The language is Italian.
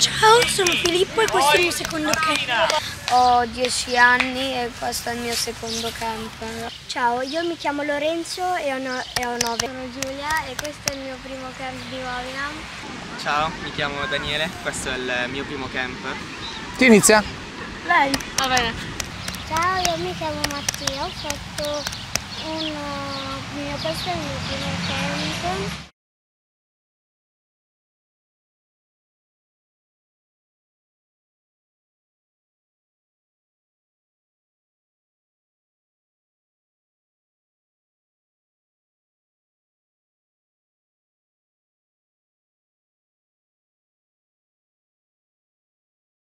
Ciao, sono Filippo e questo è il mio secondo camp. Ho 10 anni e questo è il mio secondo camp. Ciao, io mi chiamo Lorenzo e ho, no- e ho 9. Sono Giulia e questo è il mio primo camp di Wavinam. Ciao, mi chiamo Daniele, questo è il mio primo camp. Chi inizia? Lei? Va bene. Ciao, io mi chiamo Mattia, ho fatto un mio, questo è il mio primo camp